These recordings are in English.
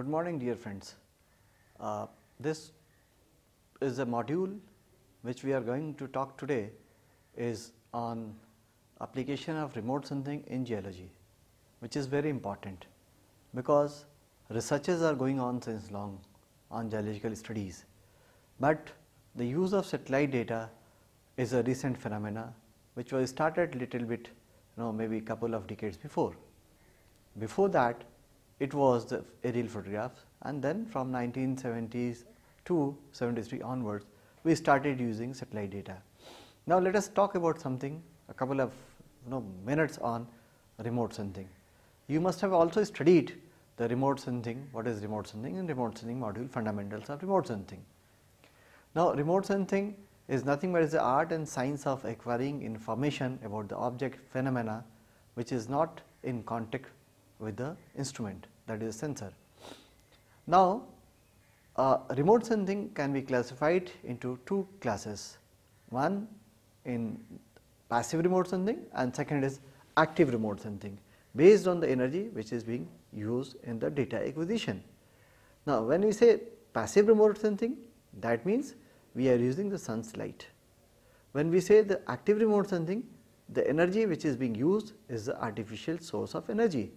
Good morning dear friends. Uh, this is a module which we are going to talk today is on application of remote sensing in geology which is very important because researches are going on since long on geological studies, but the use of satellite data is a recent phenomena which was started little bit you know maybe couple of decades before. Before that it was the aerial photographs and then from 1970s to 73 onwards we started using satellite data. Now let us talk about something a couple of you know minutes on remote sensing. You must have also studied the remote sensing, what is remote sensing and remote sensing module fundamentals of remote sensing. Now remote sensing is nothing but is the art and science of acquiring information about the object phenomena which is not in contact with the instrument that is a sensor. Now, uh, remote sensing can be classified into two classes, one in passive remote sensing and second is active remote sensing based on the energy which is being used in the data acquisition. Now, when we say passive remote sensing that means we are using the sun's light. When we say the active remote sensing the energy which is being used is the artificial source of energy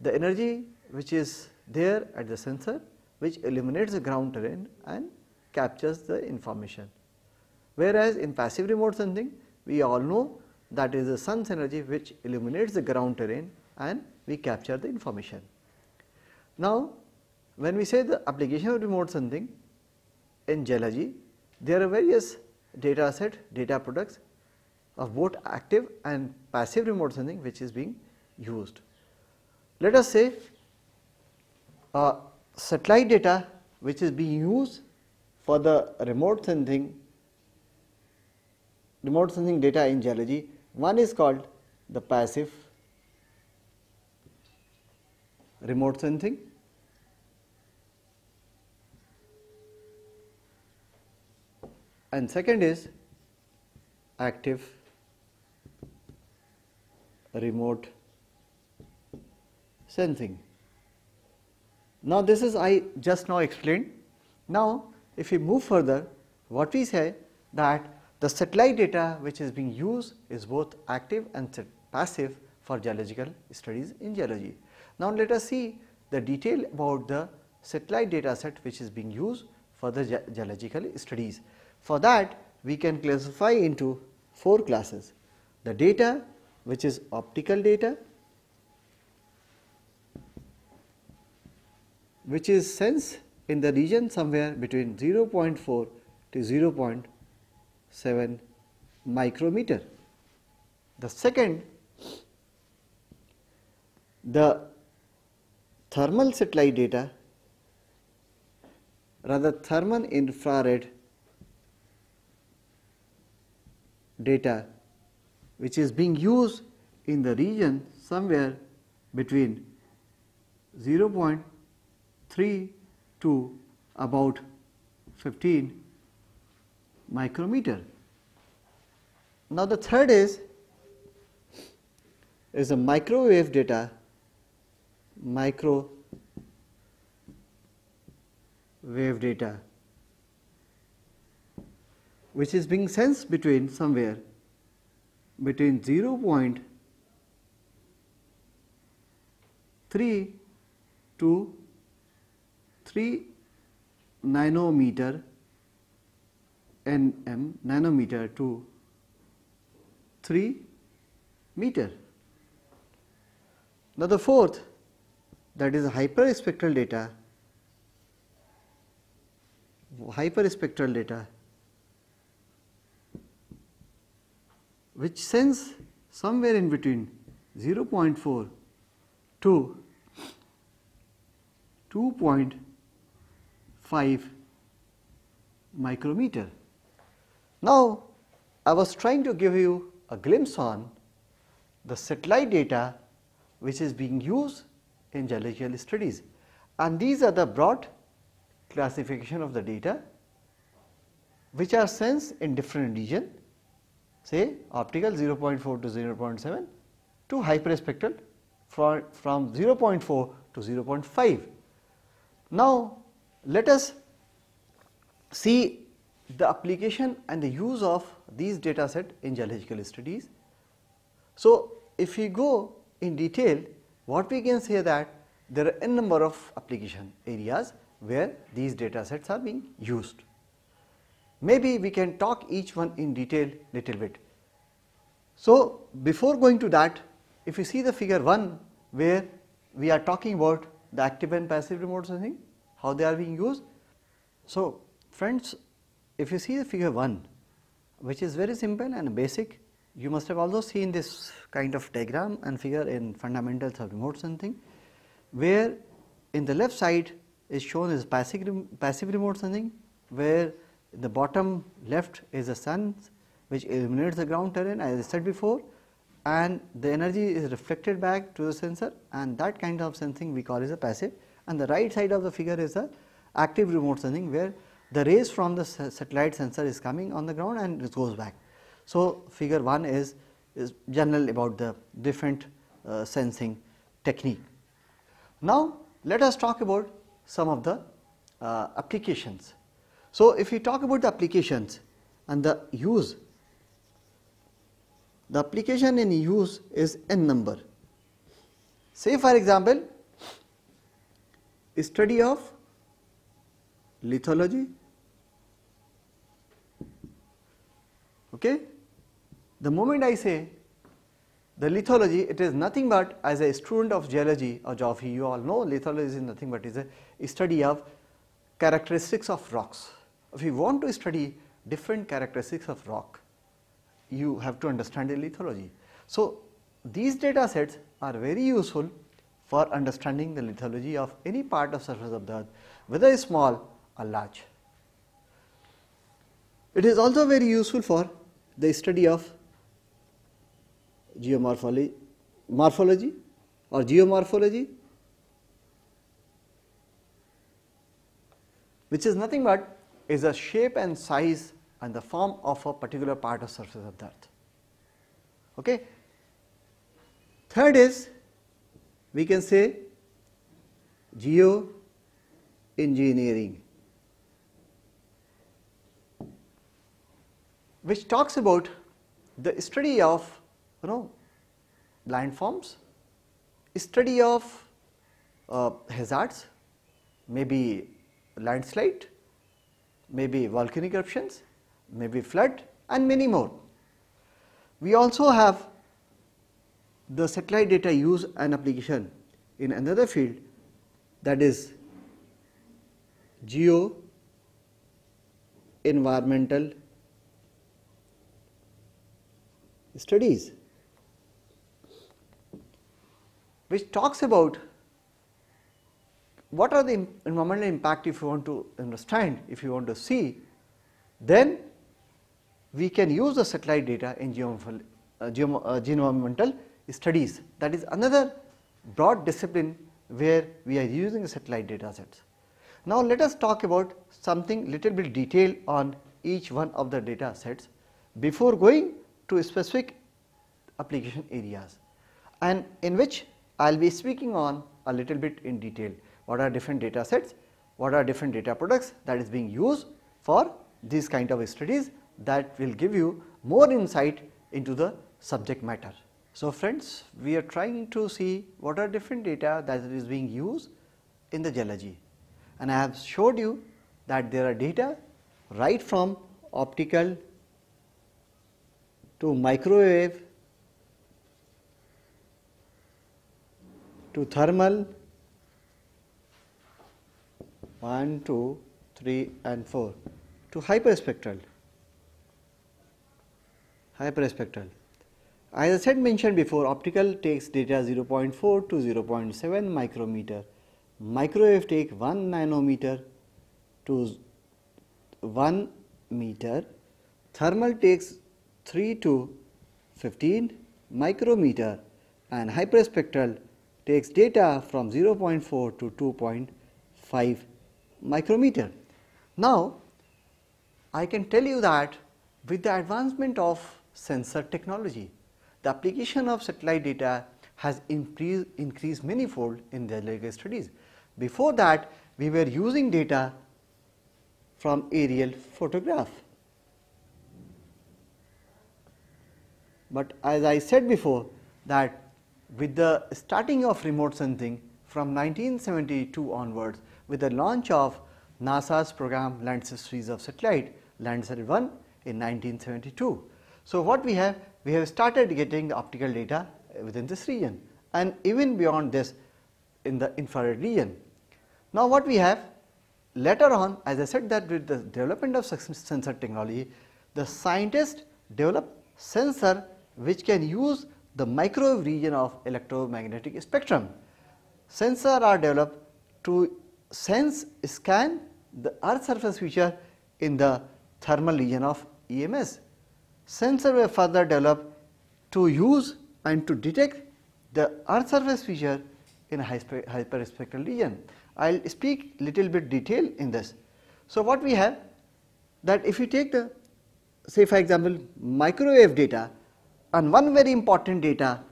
the energy which is there at the sensor which illuminates the ground terrain and captures the information. Whereas, in passive remote sensing we all know that is the sun's energy which illuminates the ground terrain and we capture the information. Now, when we say the application of remote sensing in geology, there are various data set, data products of both active and passive remote sensing which is being used. Let us say uh, satellite data which is being used for the remote sensing remote sensing data in geology one is called the passive remote sensing. And second is active remote sensing. Now, this is I just now explained. Now, if we move further, what we say that the satellite data which is being used is both active and passive for geological studies in geology. Now, let us see the detail about the satellite data set which is being used for the ge geological studies. For that we can classify into four classes. The data which is optical data, which is sense in the region somewhere between 0.4 to 0.7 micrometer. The second, the thermal satellite data rather thermal infrared data which is being used in the region somewhere between 0.3 3 to about 15 micrometer. Now, the third is is a microwave data microwave wave data which is being sensed between somewhere between 0.3 to 3 nanometer nm nanometer to 3 meter. Now, the fourth that is hyperspectral data hyperspectral data which sends somewhere in between 0.4 to 2.0 5 micrometer. Now, I was trying to give you a glimpse on the satellite data which is being used in geological studies and these are the broad classification of the data which are sensed in different region say optical 0.4 to 0.7 to hyperspectral from, from 0.4 to 0.5 Now, let us see the application and the use of these data set in geological studies. So, if we go in detail what we can say that there are n number of application areas where these data sets are being used. Maybe we can talk each one in detail little bit. So, before going to that if you see the figure 1 where we are talking about the active and passive remote sensing how they are being used. So, friends if you see the figure 1 which is very simple and basic you must have also seen this kind of diagram and figure in fundamentals of remote sensing where in the left side is shown as passive, passive remote sensing where the bottom left is the sun which illuminates the ground terrain as I said before and the energy is reflected back to the sensor and that kind of sensing we call as a passive and the right side of the figure is a active remote sensing where the rays from the satellite sensor is coming on the ground and it goes back. So, figure 1 is, is general about the different uh, sensing technique. Now, let us talk about some of the uh, applications. So, if we talk about the applications and the use, the application in use is n number. Say for example, study of lithology, okay. The moment I say the lithology, it is nothing but as a student of geology or geography, you all know lithology is nothing but is a study of characteristics of rocks. If you want to study different characteristics of rock, you have to understand the lithology. So, these data sets are very useful for understanding the lithology of any part of surface of the earth, whether small or large. It is also very useful for the study of geomorphology morphology or geomorphology which is nothing but is a shape and size and the form of a particular part of surface of the earth. Okay. Third is we can say geo engineering which talks about the study of you know landforms, study of uh, hazards, maybe landslide, maybe volcanic eruptions, maybe flood and many more. We also have the satellite data use an application in another field that is geo environmental studies. which talks about what are the environmental impact if you want to understand, if you want to see, then we can use the satellite data in geoenvironmental uh, uh, studies. That is another broad discipline where we are using satellite data sets. Now, let us talk about something little bit detail on each one of the data sets before going to specific application areas and in which I will be speaking on a little bit in detail what are different data sets, what are different data products that is being used for these kind of studies that will give you more insight into the subject matter. So, friends we are trying to see what are different data that is being used in the geology and I have showed you that there are data right from optical to microwave to thermal 1, 2, 3 and 4 to hyperspectral. Hyperspectral. As I said mentioned before optical takes data 0.4 to 0.7 micrometer, microwave take 1 nanometer to 1 meter, thermal takes 3 to 15 micrometer. And hyperspectral takes data from 0.4 to 2.5 micrometer. Now, I can tell you that with the advancement of sensor technology, the application of satellite data has increased, increased manifold in the geological studies. Before that, we were using data from aerial photograph. But as I said before that with the starting of remote sensing from 1972 onwards with the launch of NASA's program Landsat series of satellite Landsat 1 in 1972. So, what we have? We have started getting the optical data within this region and even beyond this in the infrared region. Now, what we have later on as I said that with the development of sensor technology, the scientists develop sensor which can use the microwave region of electromagnetic spectrum. Sensors are developed to sense, scan the earth surface feature in the thermal region of EMS. Sensors were further developed to use and to detect the earth surface feature in a hyperspectral region. I will speak little bit detail in this. So, what we have that if you take the say for example, microwave data and one very important data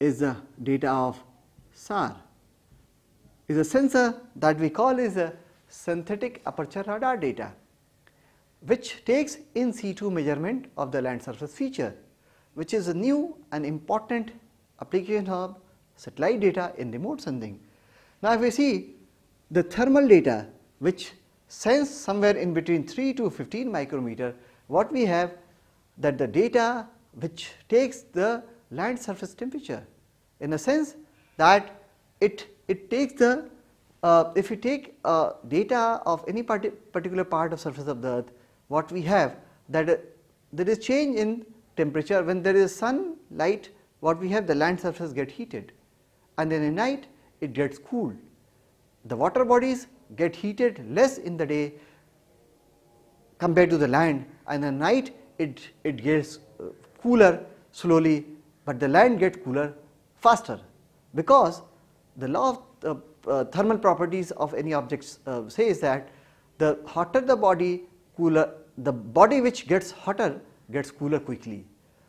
is the data of SAR is a sensor that we call is a synthetic aperture radar data which takes in situ measurement of the land surface feature which is a new and important application of satellite data in remote sensing. Now, if we see the thermal data which sense somewhere in between 3 to 15 micrometer, what we have that the data which takes the land surface temperature in a sense that it, it takes the uh, if you take uh, data of any particular part of surface of the earth what we have that uh, there is change in temperature. When there is sunlight what we have the land surface get heated. And then at night it gets cooled. The water bodies get heated less in the day compared to the land. And at night it, it gets uh, cooler slowly, but the land gets cooler faster. Because the law of uh, uh, thermal properties of any objects uh, says that the hotter the body cooler the body which gets hotter gets cooler quickly.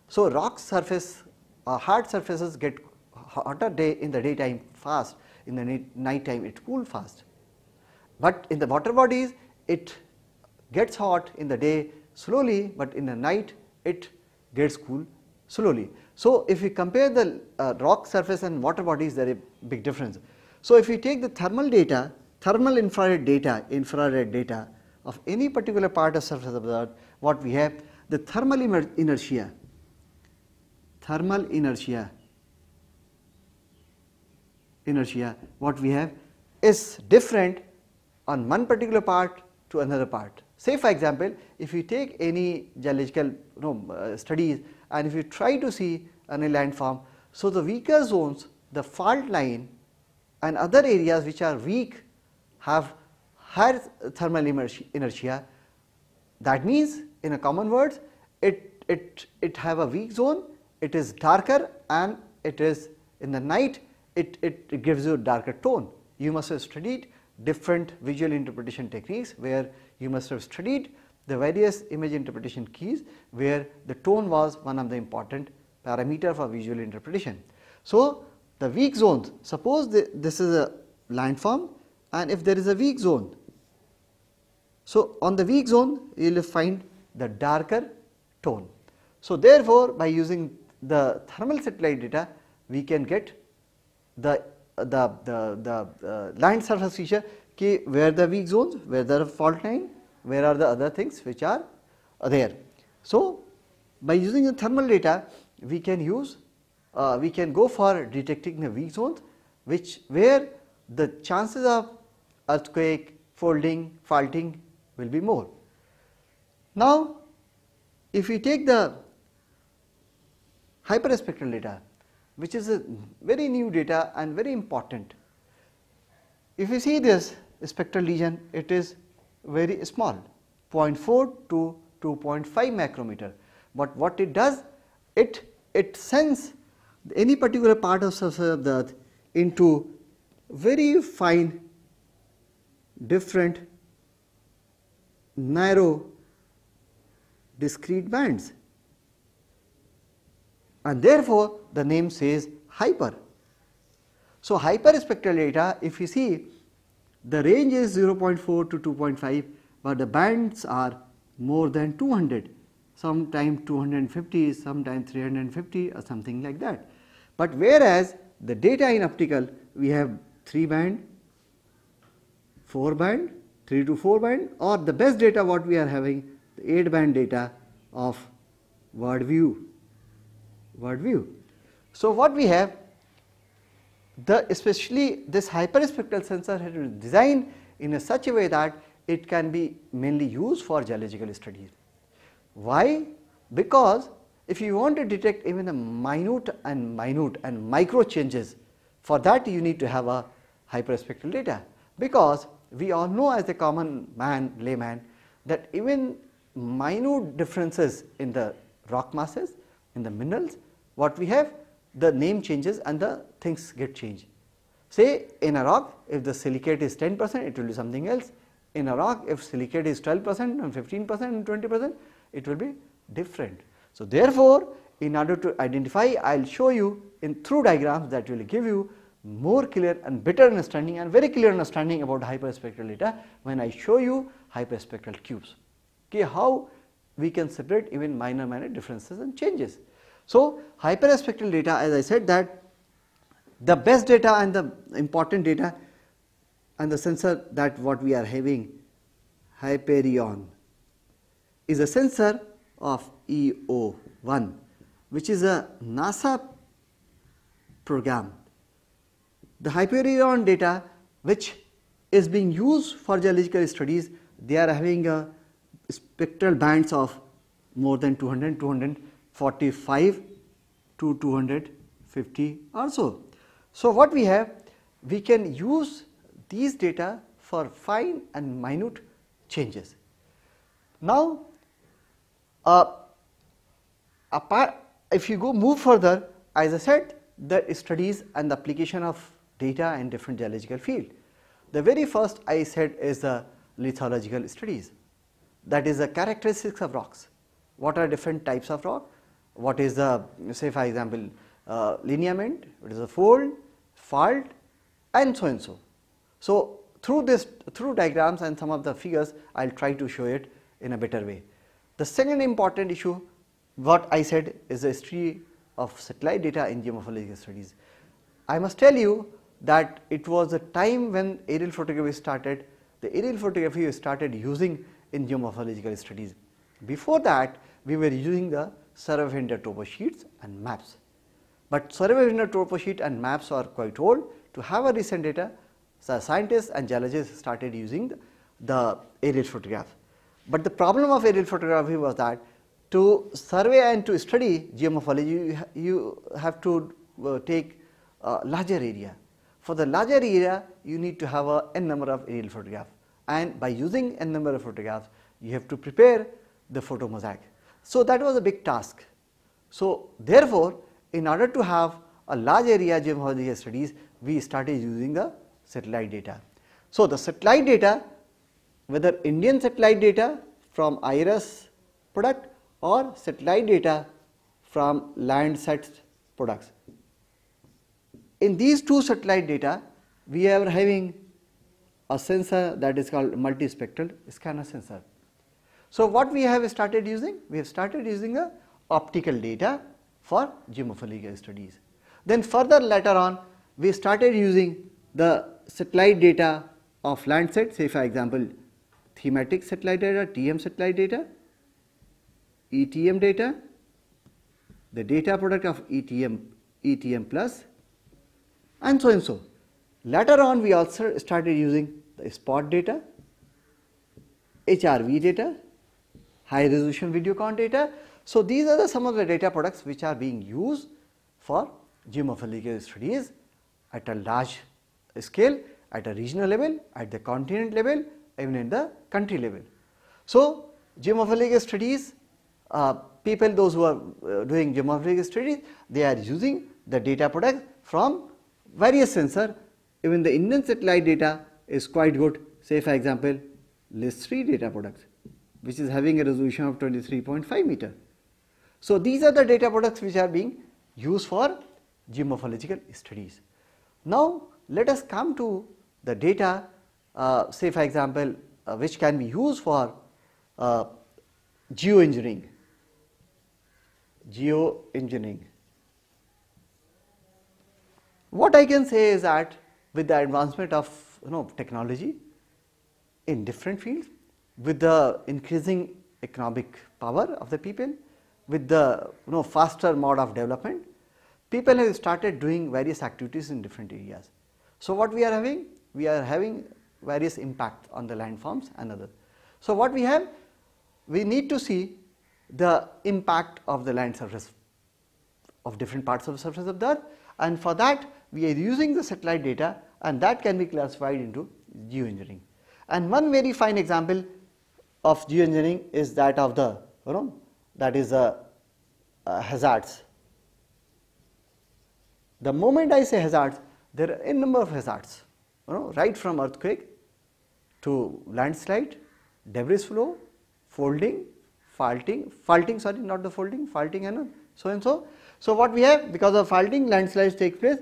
So, rock surface uh, hard surfaces get hotter day in the daytime fast in the night time it cool fast. But in the water bodies it gets hot in the day slowly, but in the night it gets cool slowly. So, if we compare the uh, rock surface and water bodies there is a big difference. So, if we take the thermal data, thermal infrared data, infrared data of any particular part of surface of the earth, what we have the thermal inertia, thermal inertia, inertia what we have is different on one particular part to another part. Say for example, if you take any geological you know, uh, studies and if you try to see any landform, so the weaker zones, the fault line and other areas which are weak have higher thermal inertia. That means in a common words, it, it, it have a weak zone, it is darker and it is in the night it, it gives you darker tone. You must have studied different visual interpretation techniques where you must have studied the various image interpretation keys where the tone was one of the important parameter for visual interpretation. So, the weak zones suppose the, this is a landform and if there is a weak zone. So, on the weak zone you will find the darker tone. So, therefore, by using the thermal satellite data we can get the the the, the uh, land surface feature ki where the weak zones, where the fault line, where are the other things which are there. So, by using the thermal data we can use uh, we can go for detecting the weak zones which where the chances of earthquake, folding, faulting will be more. Now, if we take the hyperspectral data which is a very new data and very important. If you see this spectral region, it is very small 0.4 to 2.5 micrometer, but what it does it it sends any particular part of the earth into very fine different narrow discrete bands and therefore, the name says hyper. So, hyperspectral data if you see the range is 0.4 to 2.5, but the bands are more than 200, sometimes 250, sometimes 350 or something like that. But whereas the data in optical we have 3 band, 4 band, 3 to 4 band or the best data what we are having the 8 band data of WorldView, word view. So, what we have the especially this hyperspectral sensor has been designed in a such a way that it can be mainly used for geological studies. Why? Because if you want to detect even the minute and minute and micro changes for that you need to have a hyperspectral data because we all know as a common man layman that even minute differences in the rock masses in the minerals what we have the name changes and the things get changed. Say in a rock if the silicate is 10 percent it will be something else, in a rock if silicate is 12 percent and 15 percent and 20 percent it will be different. So, therefore, in order to identify I will show you in through diagrams that will give you more clear and better understanding and very clear understanding about hyperspectral data when I show you hyperspectral cubes. Okay, how we can separate even minor minor differences and changes. So, hyperspectral data as I said that the best data and the important data and the sensor that what we are having Hyperion is a sensor of EO1 which is a NASA program. The Hyperion data which is being used for geological studies they are having a spectral bands of more than 200 245 to 250 or so. So, what we have we can use these data for fine and minute changes. Now, uh, apart, if you go move further as I said the studies and the application of data in different geological field. The very first I said is the lithological studies that is the characteristics of rocks. What are different types of rock? what is the say for example uh, lineament, what is the fold, fault and so and so. So, through this through diagrams and some of the figures I will try to show it in a better way. The second important issue what I said is the history of satellite data in geomorphological studies. I must tell you that it was the time when aerial photography started, the aerial photography was started using in geomorphological studies. Before that we were using the survey of India topo sheets and maps. But survey of India topo sheet and maps are quite old. To have a recent data, scientists and geologists started using the, the aerial photograph. But the problem of aerial photography was that to survey and to study geomorphology, you, you have to uh, take a larger area. For the larger area, you need to have a n number of aerial photographs and by using n number of photographs, you have to prepare the photo mosaic. So, that was a big task. So, therefore, in order to have a large area geomorphological studies, we started using the satellite data. So, the satellite data whether Indian satellite data from IRS product or satellite data from Landsat products. In these two satellite data, we are having a sensor that is called multispectral scanner sensor. So, what we have started using? We have started using a optical data for geomorphological studies. Then further later on we started using the satellite data of Landsat say for example thematic satellite data, TM satellite data, ETM data, the data product of ETM, ETM plus and so and so. Later on we also started using the spot data, HRV data high resolution video videocon data. So, these are the some of the data products which are being used for geomorphological studies at a large scale, at a regional level, at the continent level, even in the country level. So, geomorphological studies, uh, people those who are uh, doing geomorphological studies, they are using the data products from various sensor, even the Indian satellite data is quite good, say for example, LISS3 data products which is having a resolution of 23.5 meter. So, these are the data products which are being used for geomorphological studies. Now, let us come to the data uh, say for example, uh, which can be used for uh, geoengineering. Geoengineering. What I can say is that with the advancement of you know technology in different fields, with the increasing economic power of the people, with the you know faster mode of development, people have started doing various activities in different areas. So, what we are having? We are having various impact on the landforms and other. So, what we have? We need to see the impact of the land surface of different parts of the surface of the earth and for that we are using the satellite data and that can be classified into geoengineering. And one very fine example of geoengineering is that of the you know that is the uh, hazards. The moment I say hazards, there are a number of hazards, you know, right from earthquake to landslide, debris flow, folding, faulting, faulting sorry not the folding, faulting and so and so. So, what we have because of faulting landslides take place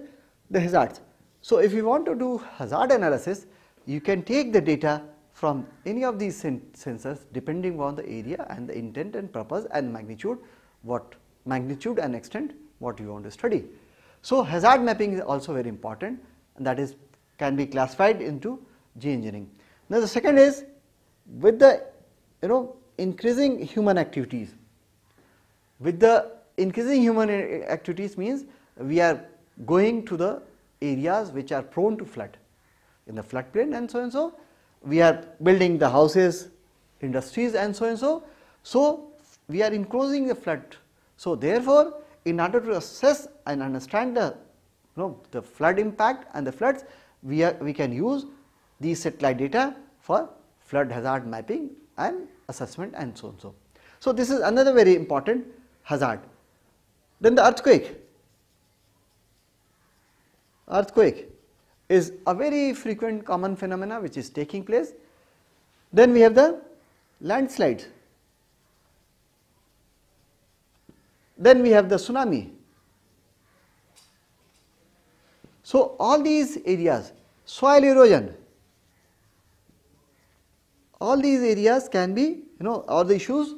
the hazards. So, if you want to do hazard analysis you can take the data from any of these sen sensors depending on the area and the intent and purpose and magnitude what magnitude and extent what you want to study. So, hazard mapping is also very important and that is can be classified into geoengineering. Now, the second is with the you know increasing human activities with the increasing human eh, activities means we are going to the areas which are prone to flood in the floodplain and so and so. We are building the houses, industries and so and so. So, we are enclosing the flood. So, therefore, in order to assess and understand the you know the flood impact and the floods, we are we can use these satellite data for flood hazard mapping and assessment and so and so. So, this is another very important hazard. Then the earthquake earthquake is a very frequent common phenomena which is taking place. Then we have the landslide. Then we have the tsunami. So, all these areas, soil erosion, all these areas can be, you know, all the issues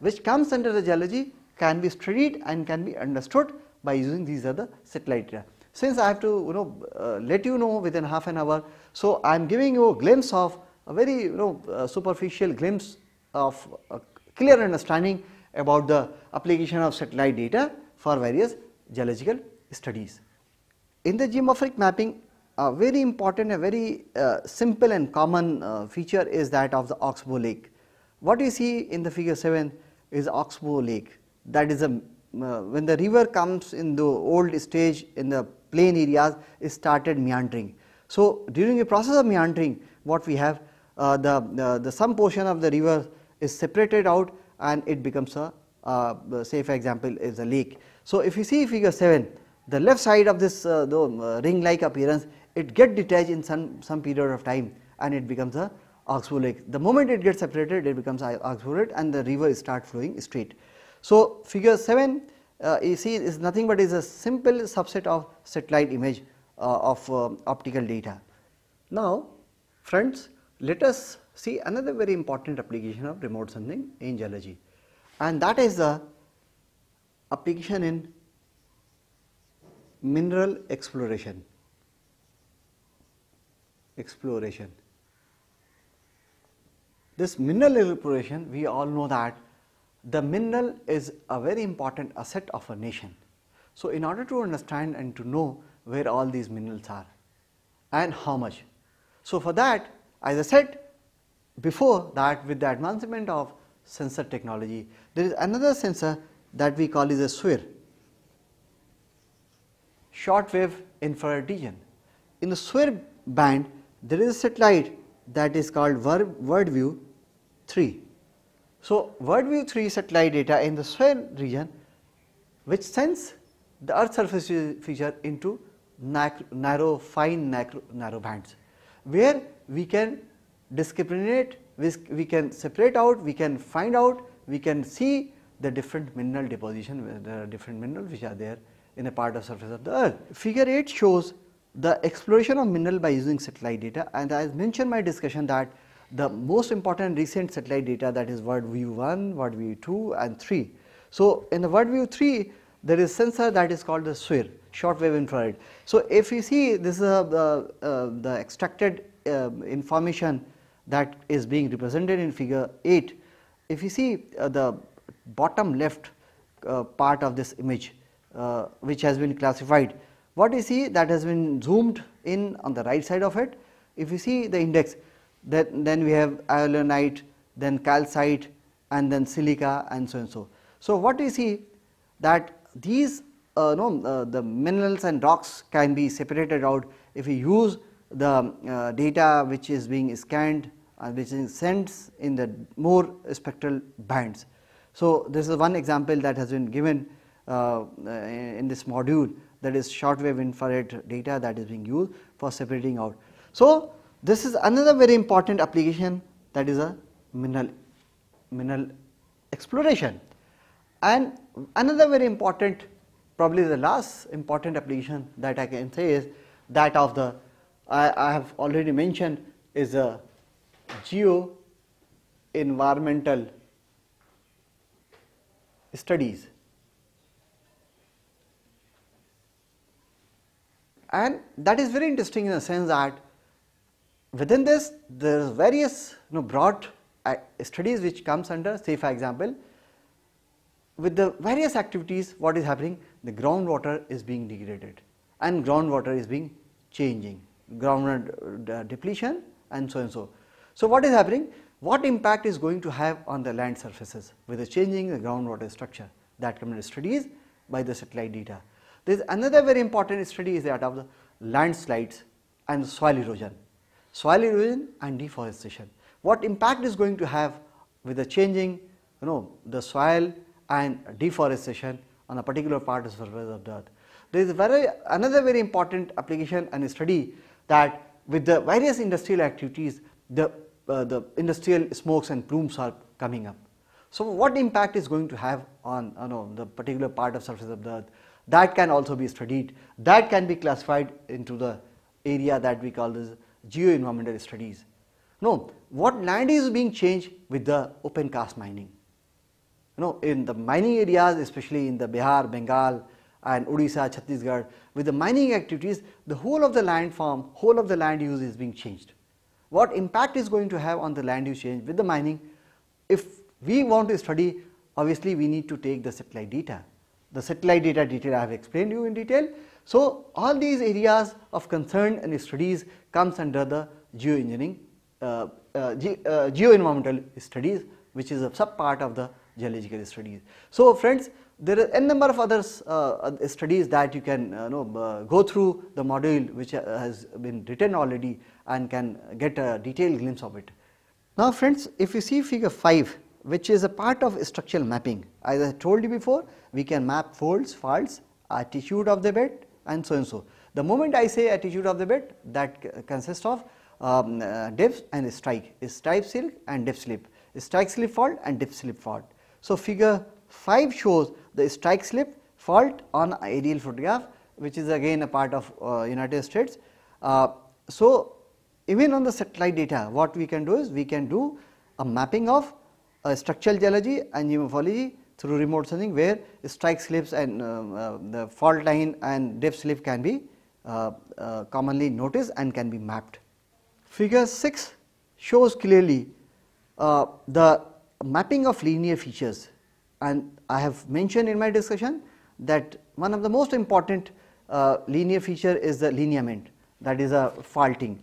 which comes under the geology can be studied and can be understood by using these other satellite data. Since I have to you know uh, let you know within half an hour, so I am giving you a glimpse of a very you know uh, superficial glimpse of a clear understanding about the application of satellite data for various geological studies. In the geomorphic mapping, a very important, a very uh, simple and common uh, feature is that of the Oxbow Lake. What you see in the figure 7 is Oxbow Lake that is a uh, when the river comes in the old stage in the plain areas is started meandering. So, during the process of meandering what we have uh, the, the, the, some portion of the river is separated out and it becomes a uh, say for example is a lake. So, if you see figure 7 the left side of this uh, the uh, ring like appearance it get detached in some, some period of time and it becomes a oxbow lake. The moment it gets separated it becomes oxbow lake and the river start flowing straight. So, figure 7 uh, you see is nothing but is a simple subset of satellite image uh, of uh, optical data. Now, friends let us see another very important application of remote sensing in geology and that is the application in mineral exploration. Exploration. This mineral exploration we all know that the mineral is a very important asset of a nation. So, in order to understand and to know where all these minerals are and how much. So, for that as I said before that with the advancement of sensor technology, there is another sensor that we call is a SWIR, short wave infrared region. In the SWIR band, there is a satellite that is called WorldView 3 so, WorldView 3 satellite data in the SWIR region which sends the earth surface feature into narrow fine narrow, narrow bands where we can discriminate, we can separate out, we can find out, we can see the different mineral deposition, there are different minerals which are there in a part of surface of the earth. Figure 8 shows the exploration of mineral by using satellite data and I mentioned my discussion that the most important recent satellite data that is Worldview 1, Worldview 2 and 3. So, in the Worldview 3 there is sensor that is called the SWIR short wave infrared. So, if you see this is the, uh, the extracted uh, information that is being represented in figure 8. If you see uh, the bottom left uh, part of this image uh, which has been classified, what you see that has been zoomed in on the right side of it. If you see the index then, then we have alunite, then calcite and then silica and so and so. So, what we see that these uh, no, uh, the minerals and rocks can be separated out if we use the uh, data which is being scanned and which is sent in the more spectral bands. So, this is one example that has been given uh, in this module that is shortwave infrared data that is being used for separating out. So, this is another very important application that is a mineral, mineral exploration. And another very important probably the last important application that I can say is that of the I, I have already mentioned is a geo environmental studies. And that is very interesting in the sense that within this there is various you know broad uh, studies which comes under say for example with the various activities what is happening the groundwater is being degraded and groundwater is being changing groundwater uh, depletion and so and so. So, what is happening what impact is going to have on the land surfaces with the changing the groundwater structure that come studies by the satellite data. There is another very important study is that of the landslides and soil erosion, soil erosion and deforestation. What impact is going to have with the changing you know the soil and deforestation on a particular part of the surface of the earth. There is very another very important application and study that with the various industrial activities the, uh, the industrial smokes and plumes are coming up. So, what impact is going to have on you know, the particular part of surface of the earth that can also be studied that can be classified into the area that we call this geo environmental studies. No, what land is being changed with the open cast mining you know in the mining areas especially in the Bihar, Bengal and Odisha, Chhattisgarh with the mining activities the whole of the land form, whole of the land use is being changed. What impact is going to have on the land use change with the mining? If we want to study obviously we need to take the satellite data. The satellite data detail I have explained you in detail. So, all these areas of concern and studies comes under the geoengineering, uh, uh, ge uh, geo-environmental studies which is a sub part of the geological studies. So, friends there are n number of other uh, studies that you can uh, know, uh, go through the module which uh, has been written already and can get a detailed glimpse of it. Now friends if you see figure 5 which is a part of structural mapping as I told you before we can map folds, faults, attitude of the bed and so and so. The moment I say attitude of the bed that consists of um, uh, and strike strike slip and dip slip, strike slip fault and dip slip fault. So, figure 5 shows the strike slip fault on aerial photograph which is again a part of uh, United States. Uh, so, even on the satellite data what we can do is we can do a mapping of uh, structural geology and geomorphology through remote sensing where strike slips and uh, uh, the fault line and dip slip can be uh, commonly noticed and can be mapped. Figure 6 shows clearly the mapping of linear features and I have mentioned in my discussion that one of the most important uh, linear feature is the lineament that is a faulting.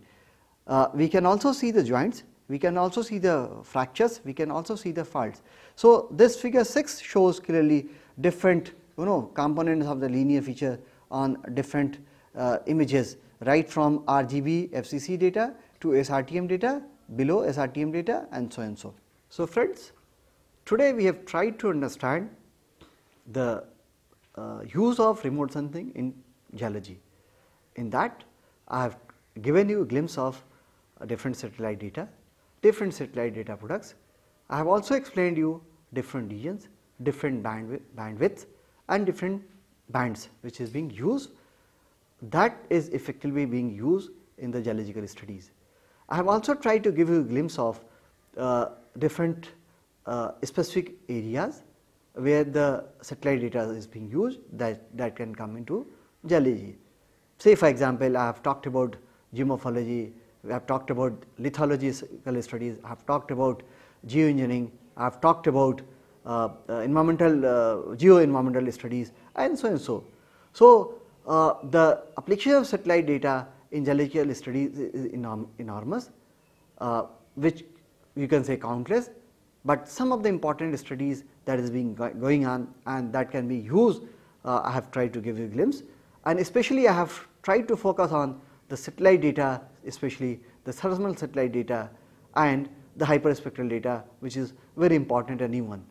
Uh, we can also see the joints, we can also see the fractures, we can also see the faults. So, this figure 6 shows clearly different you know components of the linear feature on different uh, images right from RGB FCC data to SRTM data, below SRTM data and so and so. So, friends today we have tried to understand the uh, use of remote sensing in geology. In that I have given you a glimpse of different satellite data, different satellite data products. I have also explained you different regions, different bandwidth, bandwidths and different bands which is being used. that is effectively being used in the geological studies. I have also tried to give you a glimpse of uh, different uh, specific areas where the satellite data is being used that, that can come into geology. Say for example, I have talked about geomorphology, we have talked about lithological studies, I have talked about geoengineering, I have talked about uh, uh, environmental, uh, geo-environmental studies and so and so. So, uh, the application of satellite data in geological studies is enorm enormous, uh, which you can say countless, but some of the important studies that is being go going on and that can be used, uh, I have tried to give you a glimpse and especially I have tried to focus on the satellite data, especially the thermal satellite data and the hyperspectral data which is very important and new one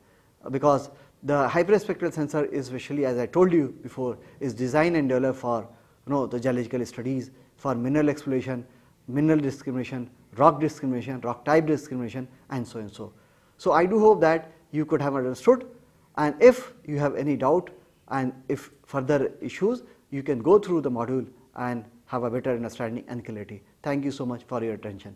because the hyperspectral sensor is especially as I told you before is designed and developed for you know the geological studies for mineral exploration, mineral discrimination, rock discrimination, rock type discrimination and so and so. So, I do hope that you could have understood and if you have any doubt and if further issues you can go through the module and have a better understanding and clarity. Thank you so much for your attention.